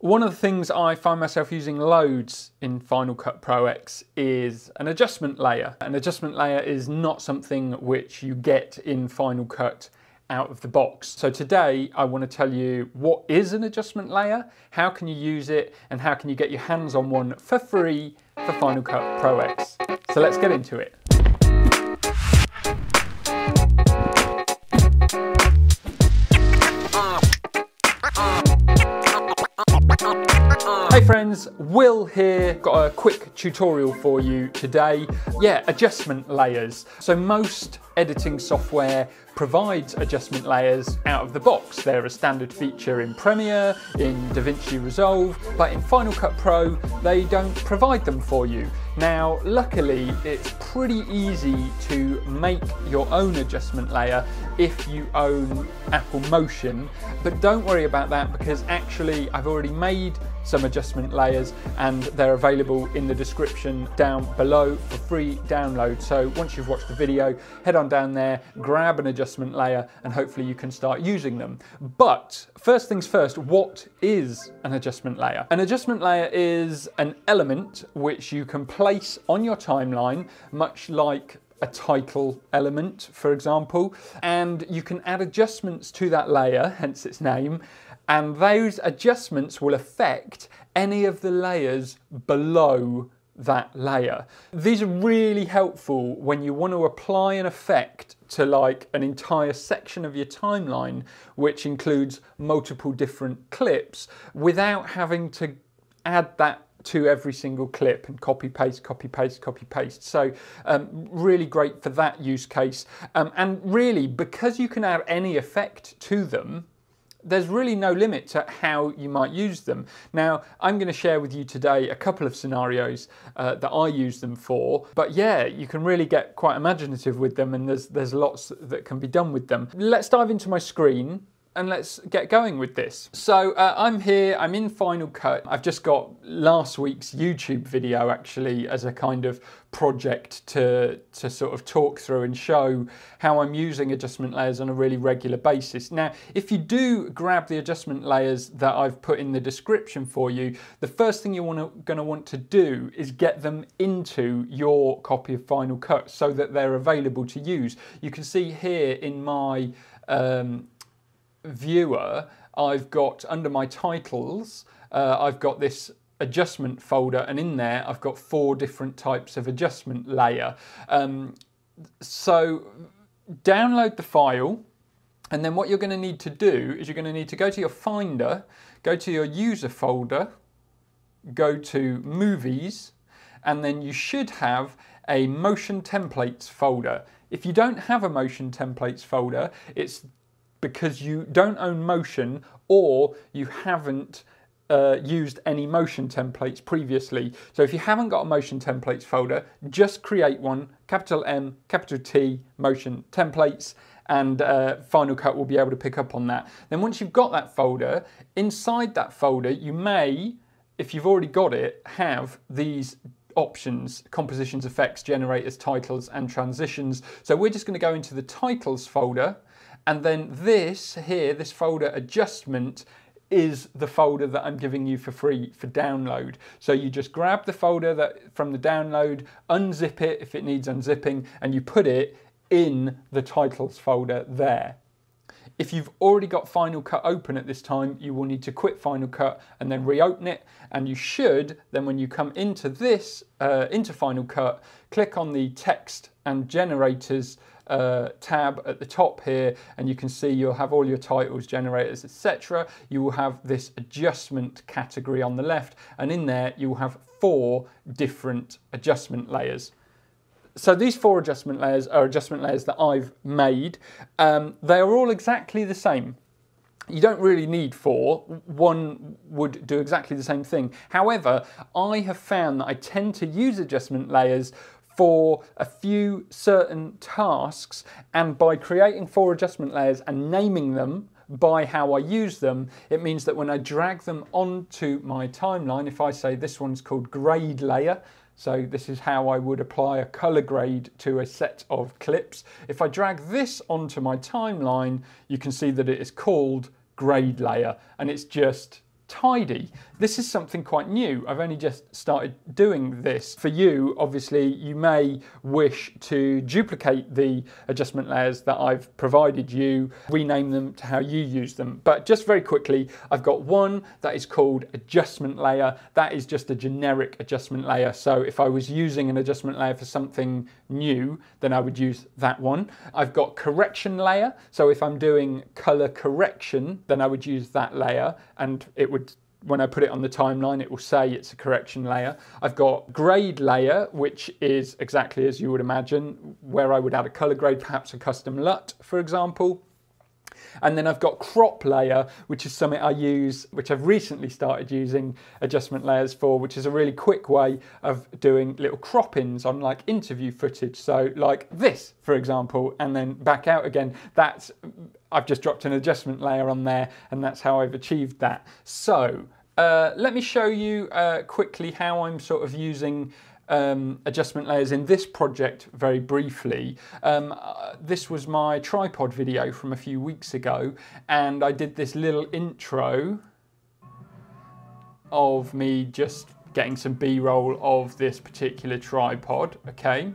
One of the things I find myself using loads in Final Cut Pro X is an adjustment layer. An adjustment layer is not something which you get in Final Cut out of the box. So today I want to tell you what is an adjustment layer, how can you use it, and how can you get your hands on one for free for Final Cut Pro X. So let's get into it. Hey friends, Will here. Got a quick tutorial for you today. Yeah, adjustment layers. So most editing software provides adjustment layers out of the box. They're a standard feature in Premiere, in DaVinci Resolve, but in Final Cut Pro, they don't provide them for you. Now, luckily, it's pretty easy to make your own adjustment layer if you own Apple Motion, but don't worry about that because actually I've already made some adjustment layers and they're available in the description down below for free download. So once you've watched the video, head on down there, grab an adjustment layer and hopefully you can start using them. But first things first, what is an adjustment layer? An adjustment layer is an element which you can place on your timeline, much like a title element, for example, and you can add adjustments to that layer, hence its name, and those adjustments will affect any of the layers below that layer. These are really helpful when you want to apply an effect to like an entire section of your timeline, which includes multiple different clips, without having to add that to every single clip and copy paste, copy paste, copy paste. So um, really great for that use case. Um, and really, because you can add any effect to them, there's really no limit to how you might use them. Now, I'm going to share with you today a couple of scenarios uh, that I use them for, but yeah, you can really get quite imaginative with them and there's, there's lots that can be done with them. Let's dive into my screen and let's get going with this. So uh, I'm here, I'm in Final Cut. I've just got last week's YouTube video actually as a kind of project to, to sort of talk through and show how I'm using adjustment layers on a really regular basis. Now, if you do grab the adjustment layers that I've put in the description for you, the first thing you're to want to do is get them into your copy of Final Cut so that they're available to use. You can see here in my um, viewer, I've got under my titles, uh, I've got this adjustment folder and in there I've got four different types of adjustment layer. Um, so download the file and then what you're going to need to do is you're going to need to go to your Finder, go to your user folder, go to movies and then you should have a motion templates folder. If you don't have a motion templates folder, it's because you don't own Motion or you haven't uh, used any motion templates previously. So if you haven't got a motion templates folder, just create one, capital M, capital T, motion templates, and uh, Final Cut will be able to pick up on that. Then once you've got that folder, inside that folder, you may, if you've already got it, have these options, compositions, effects, generators, titles, and transitions. So we're just gonna go into the titles folder, and then this here, this folder adjustment is the folder that I'm giving you for free for download. So you just grab the folder that from the download, unzip it if it needs unzipping, and you put it in the titles folder there. If you've already got Final Cut open at this time, you will need to quit Final Cut and then reopen it. And you should, then when you come into this, uh, into Final Cut, click on the text and generators uh, tab at the top here and you can see you'll have all your titles, generators, etc. You will have this adjustment category on the left and in there you will have four different adjustment layers. So these four adjustment layers are adjustment layers that I've made. Um, they are all exactly the same. You don't really need four. One would do exactly the same thing. However, I have found that I tend to use adjustment layers for a few certain tasks and by creating four adjustment layers and naming them by how I use them, it means that when I drag them onto my timeline, if I say this one's called grade layer, so this is how I would apply a color grade to a set of clips. If I drag this onto my timeline, you can see that it is called grade layer and it's just tidy. This is something quite new. I've only just started doing this. For you, obviously, you may wish to duplicate the adjustment layers that I've provided you, rename them to how you use them. But just very quickly, I've got one that is called adjustment layer. That is just a generic adjustment layer. So if I was using an adjustment layer for something new, then I would use that one. I've got correction layer. So if I'm doing color correction, then I would use that layer and it would when I put it on the timeline, it will say it's a correction layer. I've got grade layer, which is exactly as you would imagine, where I would add a color grade, perhaps a custom LUT, for example. And then I've got crop layer, which is something I use, which I've recently started using adjustment layers for, which is a really quick way of doing little crop-ins on like interview footage. So like this, for example, and then back out again. That's, I've just dropped an adjustment layer on there and that's how I've achieved that. So uh, let me show you uh, quickly how I'm sort of using um, adjustment layers in this project very briefly. Um, uh, this was my tripod video from a few weeks ago and I did this little intro of me just getting some b-roll of this particular tripod, okay?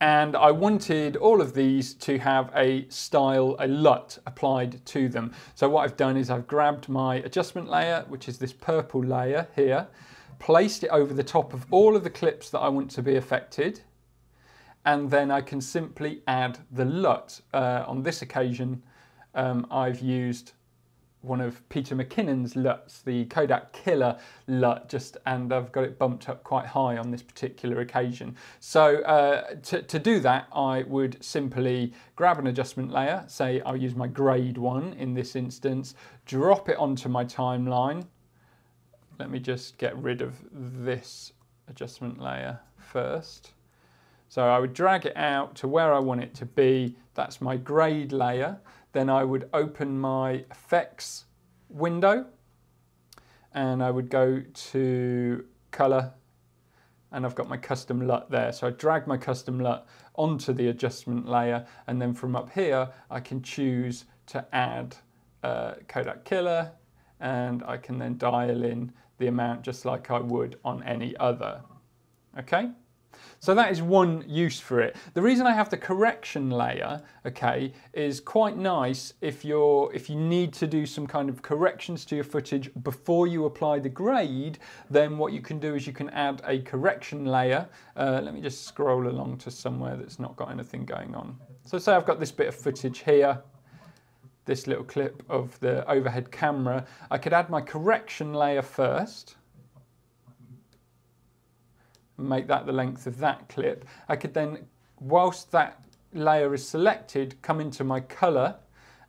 And I wanted all of these to have a style, a LUT applied to them. So what I've done is I've grabbed my adjustment layer, which is this purple layer here, placed it over the top of all of the clips that I want to be affected, and then I can simply add the LUT. Uh, on this occasion, um, I've used one of Peter McKinnon's LUTs, the Kodak Killer LUT, just and I've got it bumped up quite high on this particular occasion. So uh, to, to do that, I would simply grab an adjustment layer, say I'll use my grade one in this instance, drop it onto my timeline. Let me just get rid of this adjustment layer first. So I would drag it out to where I want it to be. That's my grade layer then I would open my effects window and I would go to color and I've got my custom LUT there. So I drag my custom LUT onto the adjustment layer and then from up here I can choose to add uh, Kodak Killer and I can then dial in the amount just like I would on any other. Okay? So that is one use for it. The reason I have the correction layer, okay, is quite nice if you're if you need to do some kind of corrections to your footage before you apply the grade, then what you can do is you can add a correction layer. Uh, let me just scroll along to somewhere that's not got anything going on. So say I've got this bit of footage here, this little clip of the overhead camera. I could add my correction layer first make that the length of that clip. I could then, whilst that layer is selected, come into my color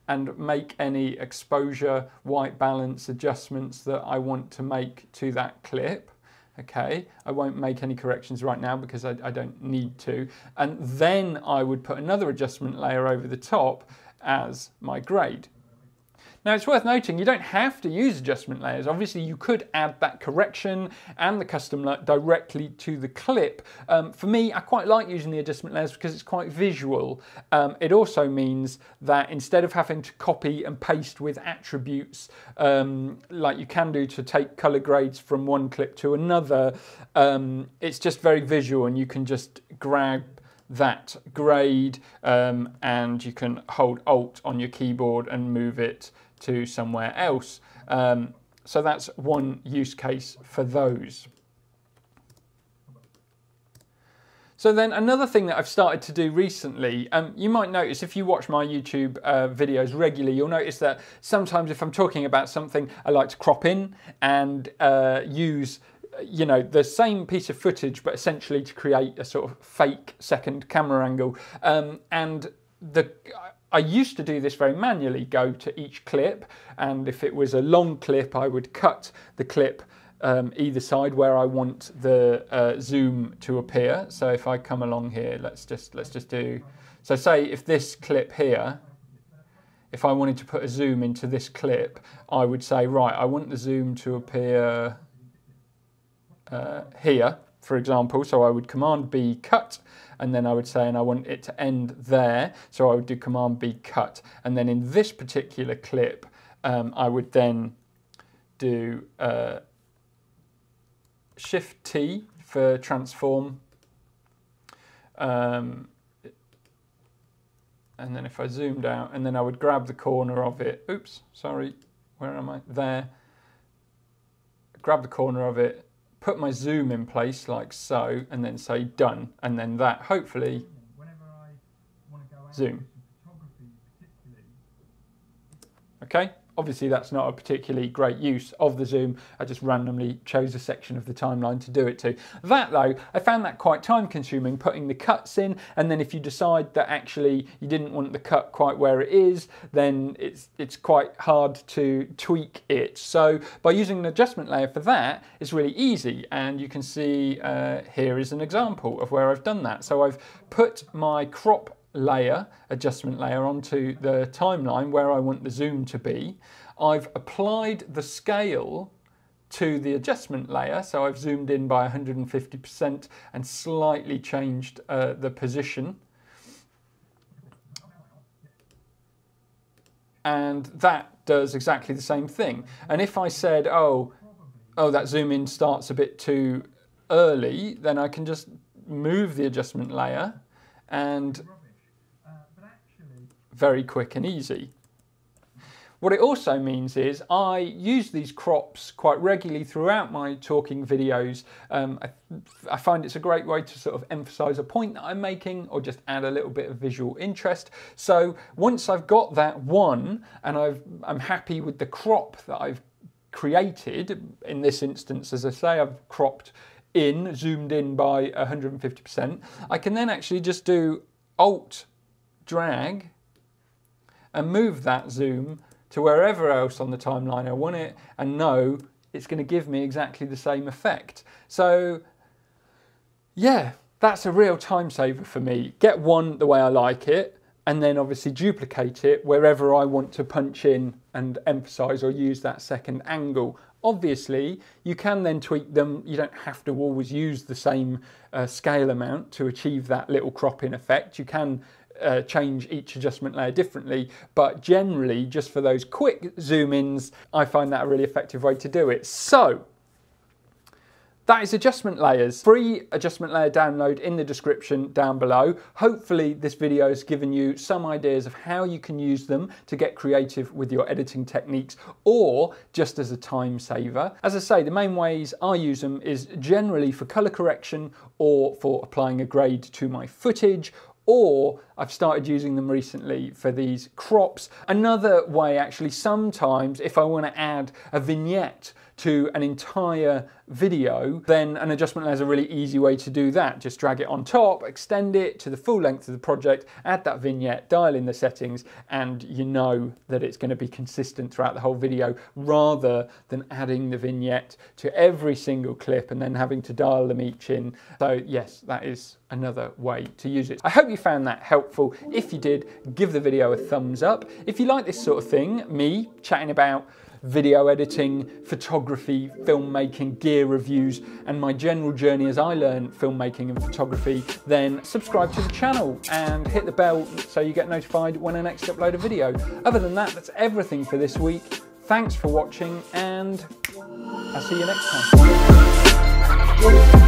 and make any exposure, white balance adjustments that I want to make to that clip. Okay, I won't make any corrections right now because I, I don't need to. And then I would put another adjustment layer over the top as my grade. Now it's worth noting you don't have to use adjustment layers. Obviously you could add that correction and the custom directly to the clip. Um, for me, I quite like using the adjustment layers because it's quite visual. Um, it also means that instead of having to copy and paste with attributes um, like you can do to take color grades from one clip to another, um, it's just very visual and you can just grab that grade um, and you can hold Alt on your keyboard and move it to somewhere else. Um, so that's one use case for those. So then another thing that I've started to do recently, um, you might notice if you watch my YouTube uh, videos regularly, you'll notice that sometimes if I'm talking about something, I like to crop in and uh, use you know the same piece of footage but essentially to create a sort of fake second camera angle um, and the I used to do this very manually, go to each clip, and if it was a long clip, I would cut the clip um, either side where I want the uh, zoom to appear. So if I come along here, let's just let's just do. So say if this clip here, if I wanted to put a zoom into this clip, I would say right, I want the zoom to appear uh, here, for example. So I would Command B cut, and then I would say, and I want it to end there, so I would do Command B cut. And then in this particular clip, um, I would then do uh, Shift T for transform. Um, and then if I zoomed out, and then I would grab the corner of it. Oops, sorry, where am I? There. Grab the corner of it, put my zoom in place like so, and then say done, and then that hopefully zoom. Okay, obviously that's not a particularly great use of the zoom. I just randomly chose a section of the timeline to do it to. That though, I found that quite time consuming putting the cuts in and then if you decide that actually you didn't want the cut quite where it is, then it's, it's quite hard to tweak it. So by using an adjustment layer for that, it's really easy and you can see uh, here is an example of where I've done that. So I've put my crop layer, adjustment layer onto the timeline where I want the zoom to be. I've applied the scale to the adjustment layer, so I've zoomed in by 150% and slightly changed uh, the position. And that does exactly the same thing. And if I said, oh, oh, that zoom in starts a bit too early, then I can just move the adjustment layer and very quick and easy. What it also means is I use these crops quite regularly throughout my talking videos. Um, I, I, find it's a great way to sort of emphasize a point that I'm making or just add a little bit of visual interest. So once I've got that one and i am happy with the crop that I've created, in this instance, as I say, I've cropped in, zoomed in by 150%, I can then actually just do Alt drag and move that zoom to wherever else on the timeline I want it and know it's going to give me exactly the same effect. So yeah, that's a real time saver for me. Get one the way I like it and then obviously duplicate it wherever I want to punch in and emphasize or use that second angle. Obviously, you can then tweak them. You don't have to always use the same uh, scale amount to achieve that little cropping effect. You can uh, change each adjustment layer differently, but generally, just for those quick zoom ins, I find that a really effective way to do it. So, that is adjustment layers. Free adjustment layer download in the description down below. Hopefully this video has given you some ideas of how you can use them to get creative with your editing techniques or just as a time saver. As I say, the main ways I use them is generally for color correction or for applying a grade to my footage or I've started using them recently for these crops. Another way actually, sometimes if I want to add a vignette to an entire video, then an adjustment layer is a really easy way to do that. Just drag it on top, extend it to the full length of the project, add that vignette, dial in the settings, and you know that it's going to be consistent throughout the whole video rather than adding the vignette to every single clip and then having to dial them each in. So yes, that is another way to use it. I hope you found that helpful. If you did, give the video a thumbs up. If you like this sort of thing, me chatting about video editing, photography, filmmaking, gear reviews, and my general journey as I learn filmmaking and photography, then subscribe to the channel and hit the bell so you get notified when I next upload a video. Other than that, that's everything for this week. Thanks for watching and I'll see you next time.